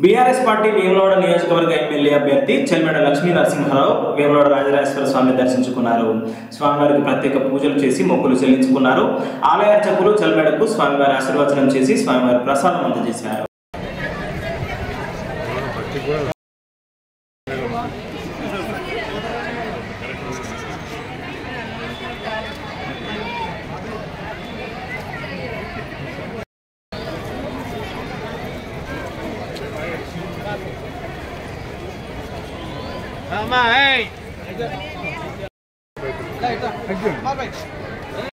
BRS party Vemulawada నియోజకవర్గ MLA అభ్యర్థి చెల్మెడ లక్ష్మీ నరసింహారావు వేములవాడ రాజరాజేశ్వర స్వామిని దర్శించుకున్నారు. స్వామివారికి ప్రత్యేక పూజలు చేసి మొక్కులు చెల్లించుకున్నారు. ఆలయ అర్చకులు చెల్మెడకు స్వామివారి ఆశీర్వచనం చేసి స్వామివారి ప్రసాదం అందజేశారు. Mama, hey. Right, right.